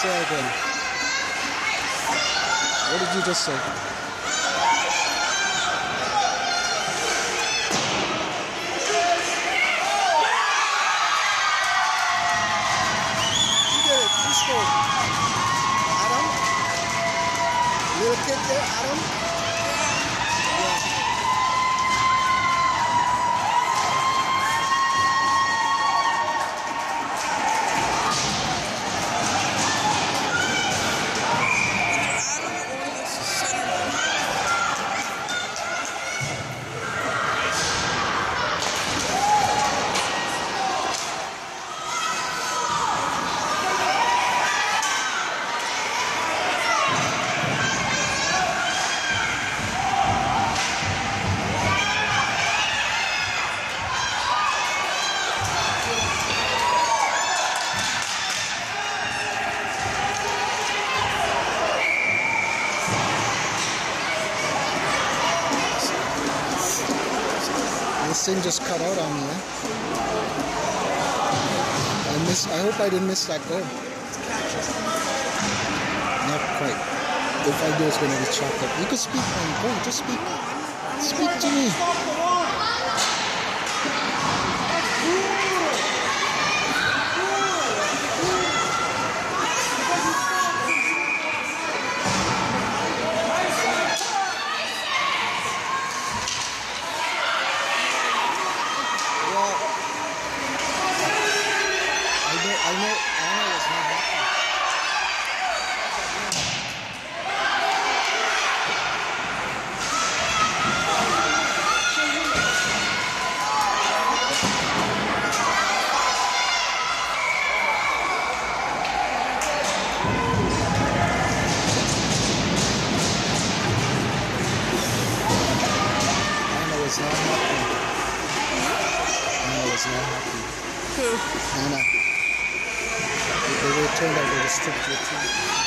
say again? What did you just say? Adam? Little kid there, Adam? Just cut out on me, eh? I miss. I hope I didn't miss that goal. Not quite. If I do, it's gonna be chopped up. You can speak, man. Go, just speak. Speak to me. Turned out,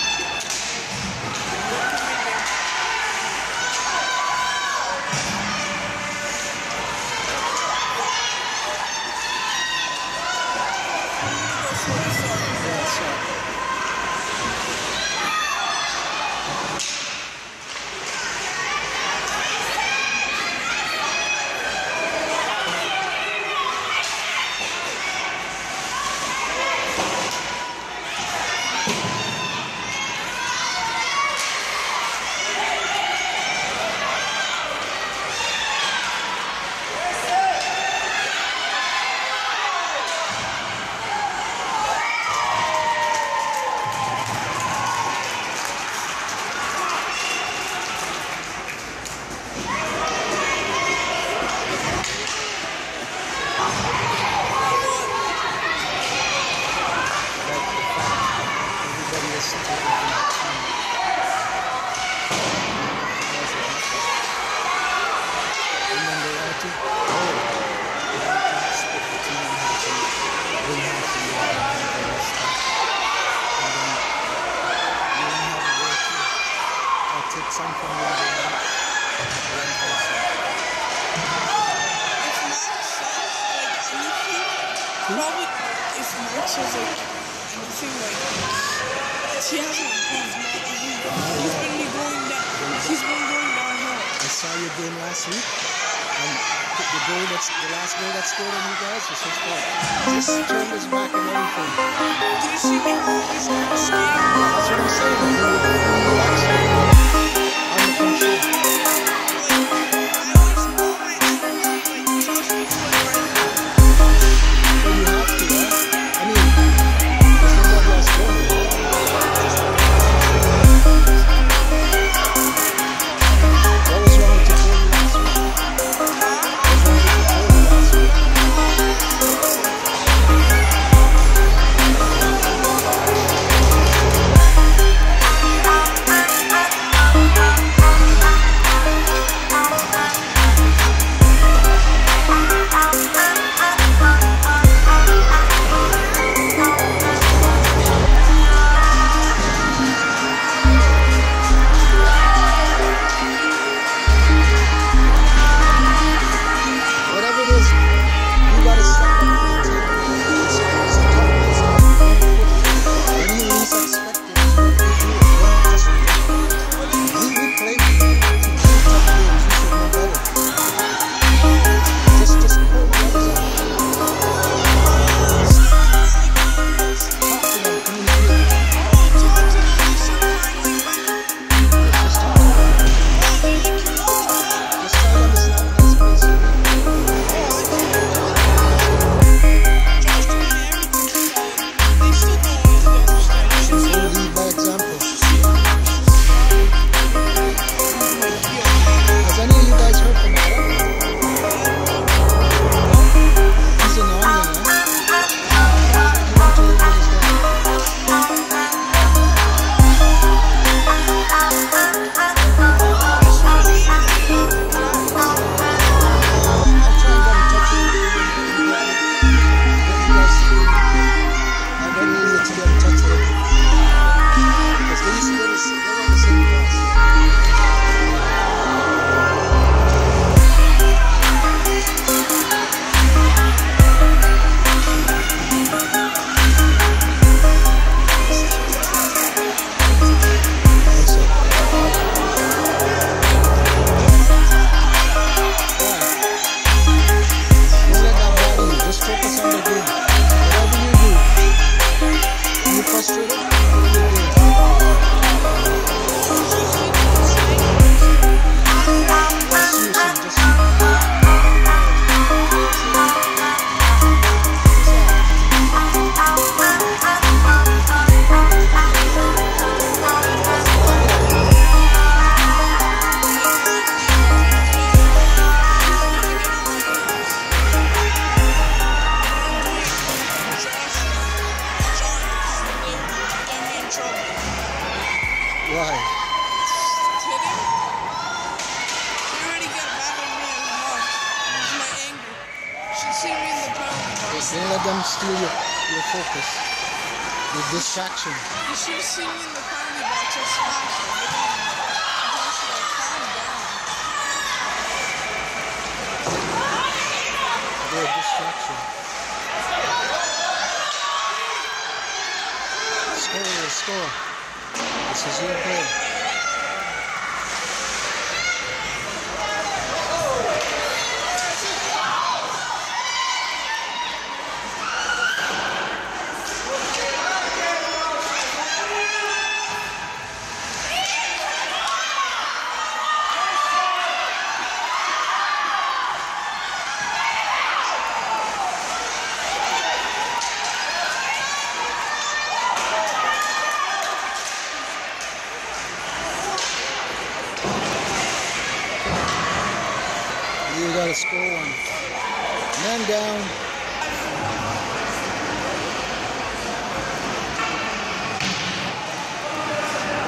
like anything, like hasn't he's, been going down. He's been going. I saw your game last week, and the goal that's the last goal that scored on you guys was his fault. Just turned his back and everything. Did you see me focus. Your distraction. You should have seen me in the penalty box. I smashed her. Look at me. I should have calmed down. They're a distraction. Score, score. This is your goal. You gotta score one. Man down.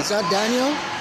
Is that Daniel?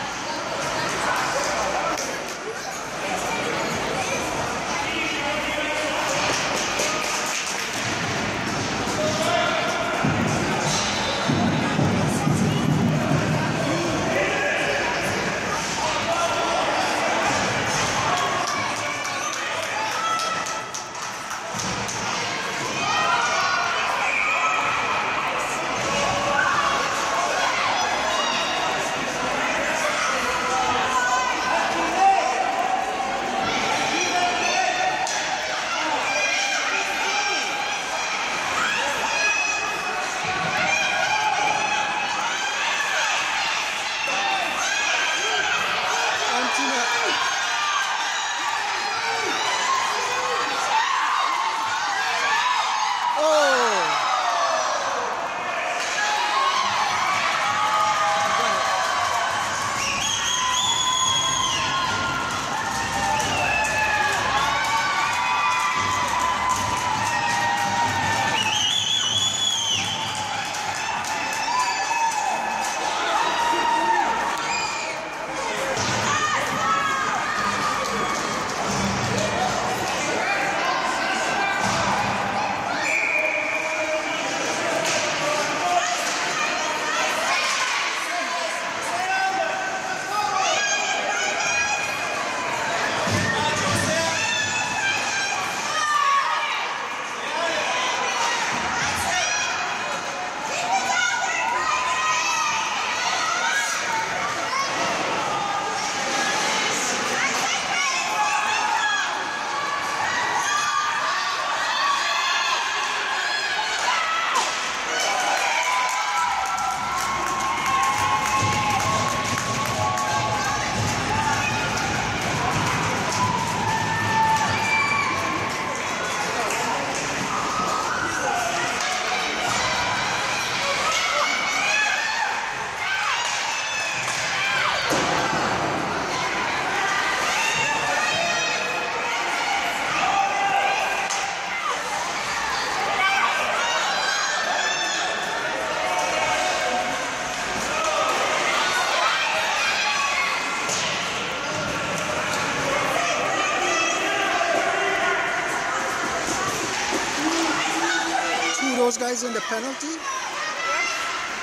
Guys in the penalty?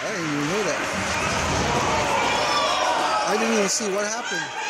I didn't even know that. I didn't even see what happened.